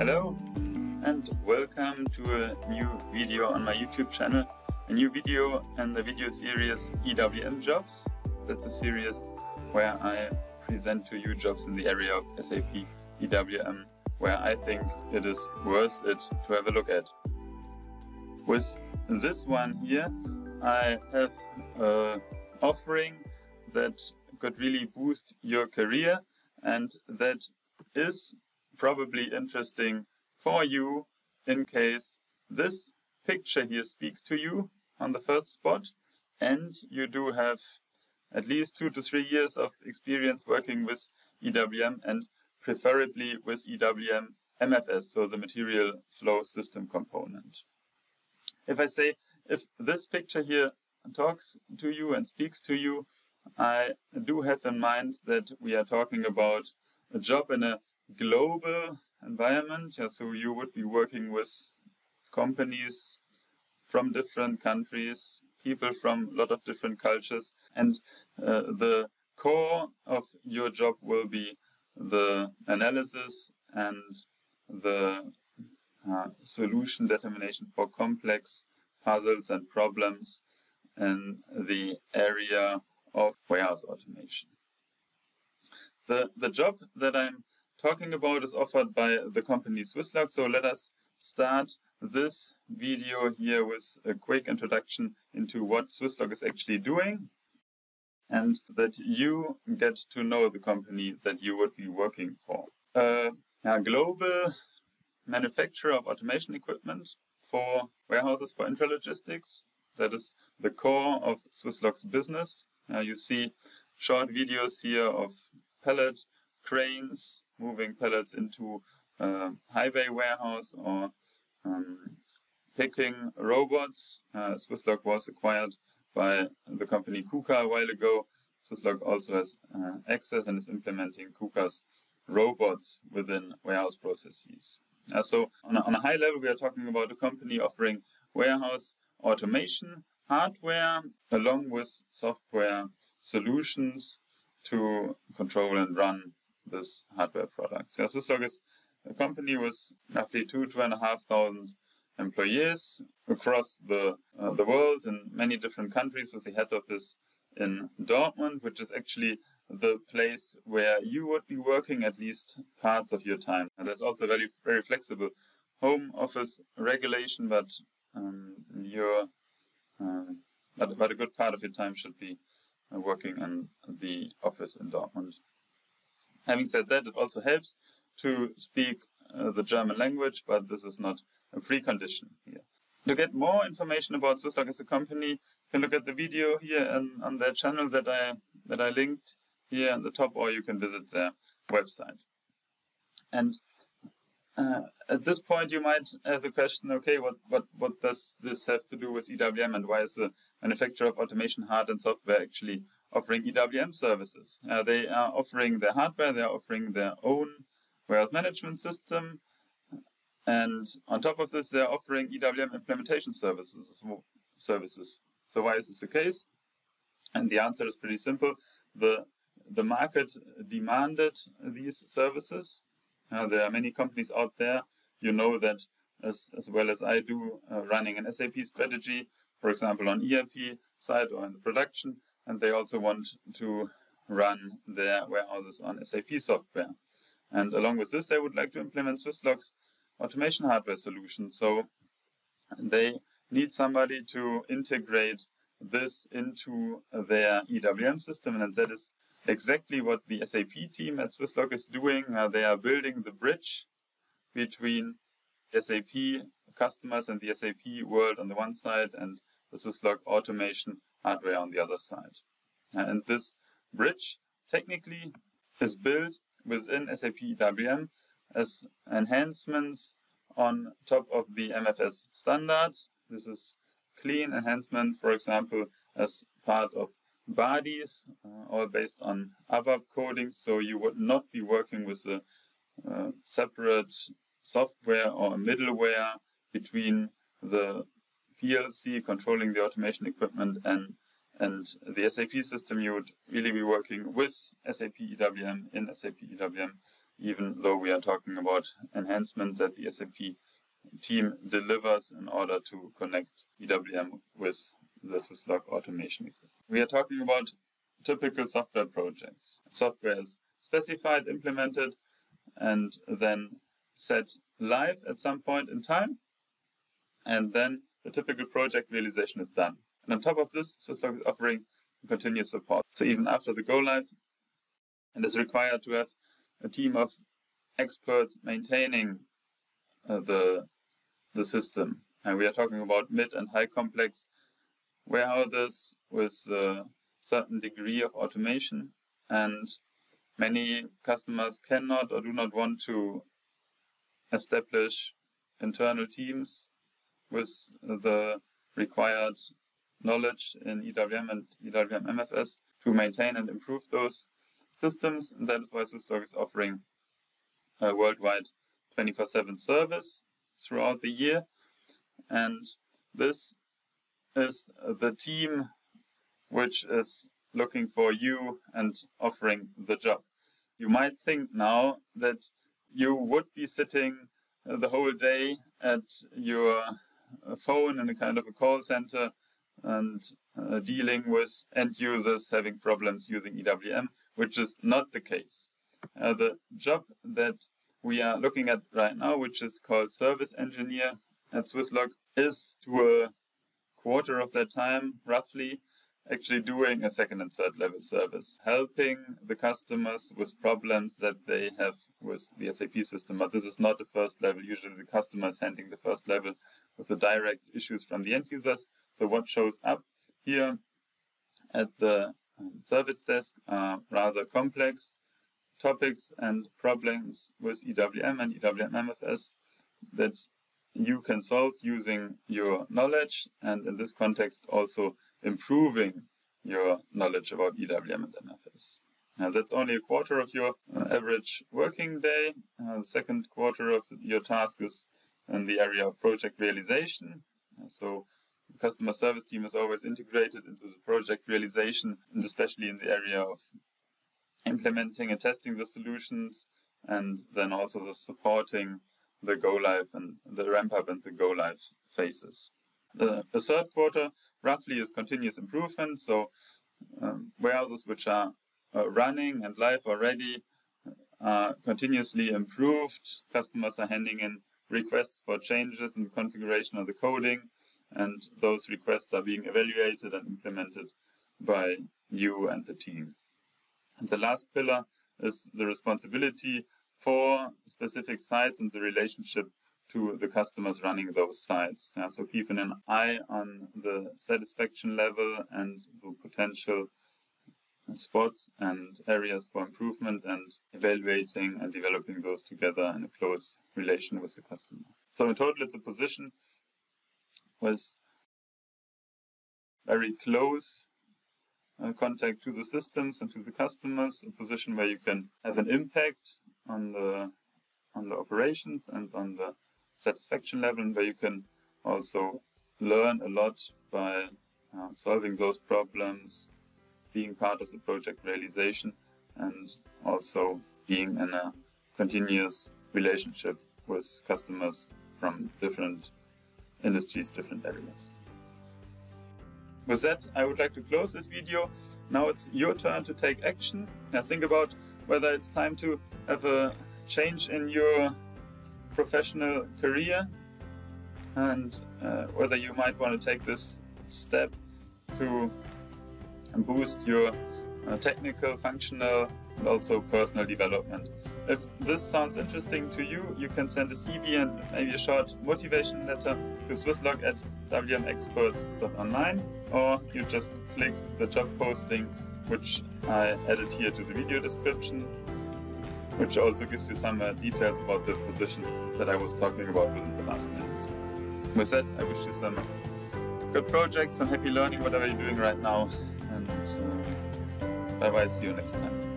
Hello and welcome to a new video on my YouTube channel. A new video in the video series EWM Jobs. That's a series where I present to you jobs in the area of SAP EWM where I think it is worth it to have a look at. With this one here, I have an offering that could really boost your career and that is probably interesting for you in case this picture here speaks to you on the first spot and you do have at least two to three years of experience working with EWM and preferably with EWM MFS, so the material flow system component. If I say, if this picture here talks to you and speaks to you, I do have in mind that we are talking about a job in a global environment. Yeah, so you would be working with companies from different countries, people from a lot of different cultures, and uh, the core of your job will be the analysis and the uh, solution determination for complex puzzles and problems in the area of warehouse automation. The, the job that I'm talking about is offered by the company Swisslog, so let us start this video here with a quick introduction into what Swisslog is actually doing and that you get to know the company that you would be working for. Uh, a global manufacturer of automation equipment for warehouses for intralogistics. That is the core of Swisslog's business. Uh, you see short videos here of pallet cranes moving pallets into a high bay warehouse or um, picking robots. Uh, Swisslog was acquired by the company KUKA a while ago. Swisslog also has uh, access and is implementing KUKA's robots within warehouse processes. Uh, so on a, on a high level, we are talking about a company offering warehouse automation hardware along with software solutions to control and run this hardware product. So Swisslog is a company with roughly two, two and a half thousand employees across the, uh, the world in many different countries with the head office in Dortmund, which is actually the place where you would be working at least parts of your time. And there's also very, very flexible home office regulation, but um, your uh, but, but a good part of your time should be uh, working in the office in Dortmund. Having said that, it also helps to speak uh, the German language, but this is not a precondition here. To get more information about Swisslog as a company, you can look at the video here and on their channel that I that I linked here at the top, or you can visit their website. And uh, at this point, you might have the question, okay, what, what, what does this have to do with EWM and why is the manufacturer of automation hardware and software actually offering EWM services? Uh, they are offering their hardware, they are offering their own warehouse management system, and on top of this, they're offering EWM implementation services. Services. So why is this the case? And the answer is pretty simple. The the market demanded these services. Uh, there are many companies out there. You know that as, as well as I do, uh, running an SAP strategy, for example, on ERP side or in the production, and they also want to run their warehouses on SAP software. And along with this, they would like to implement Swisslog's automation hardware solution. So they need somebody to integrate this into their EWM system, and that is exactly what the SAP team at Swisslog is doing. Uh, they are building the bridge between SAP customers and the SAP world on the one side and the Swisslog automation hardware on the other side. And this bridge technically is built within SAP EWM as enhancements on top of the MFS standard. This is clean enhancement, for example, as part of BAdIs, uh, all based on ABAP coding. So you would not be working with a uh, separate software or middleware between the PLC controlling the automation equipment and and the SAP system. You would really be working with SAP EWM in SAP EWM even though we are talking about enhancement that the SAP team delivers in order to connect EWM with the Swisslog automation. equipment. We are talking about typical software projects. Software is specified, implemented, and then set live at some point in time. And then the typical project realization is done. And on top of this, Swisslog is offering continuous support. So even after the go live, it is required to have a team of experts maintaining uh, the the system. And we are talking about mid and high complex warehouses with a certain degree of automation. And many customers cannot or do not want to establish internal teams with the required knowledge in EWM and EWM MFS to maintain and improve those systems. And that is why Swisslog is offering a worldwide 24 7 service throughout the year. And this is the team which is looking for you and offering the job. You might think now that you would be sitting the whole day at your phone and a kind of a call center and uh, dealing with end users having problems using EWM, which is not the case. Uh, the job that we are looking at right now, which is called service engineer at Swisslog, is to a quarter of their time, roughly, actually doing a second and third level service, helping the customers with problems that they have with the SAP system. But this is not the first level. Usually the customer is handling the first level with the direct issues from the end users. So what shows up here at the um, service desk are rather complex topics and problems with EWM and EWM MFS that you can solve using your knowledge and in this context also improving your knowledge about EWM and MFS. Now that's only a quarter of your uh, average working day. Uh, the second quarter of your task is in the area of project realization. Uh, so the customer service team is always integrated into the project realization, and especially in the area of implementing and testing the solutions, and then also the supporting the go live and the ramp up and the go live phases. The, the third quarter roughly is continuous improvement. So um, warehouses which are uh, running and live already are continuously improved. Customers are handing in requests for changes in the configuration of the coding, and those requests are being evaluated and implemented by you and the team. And the last pillar is the responsibility for specific sites and the relationship to the customers running those sites. Yeah, so keeping an eye on the satisfaction level and the potential spots and areas for improvement and evaluating and developing those together in a close relation with the customer. So in total, a position with very close uh, contact to the systems and to the customers, a position where you can have an impact on the on the operations and on the satisfaction level, and where you can also learn a lot by uh, solving those problems, being part of the project realization, and also being in a continuous relationship with customers from different industries, different areas. With that, I would like to close this video. Now it's your turn to take action. Now think about whether it's time to have a change in your professional career and uh, whether you might want to take this step to boost your uh, technical, functional, and also personal development. If this sounds interesting to you, you can send a CV and maybe a short motivation letter to swisslog at wmexperts.online or you just click the job posting which I added here to the video description which also gives you some uh, details about the position that I was talking about within the last minutes. With that, I wish you some good projects and happy learning whatever you're doing right now and uh, bye bye, see you next time.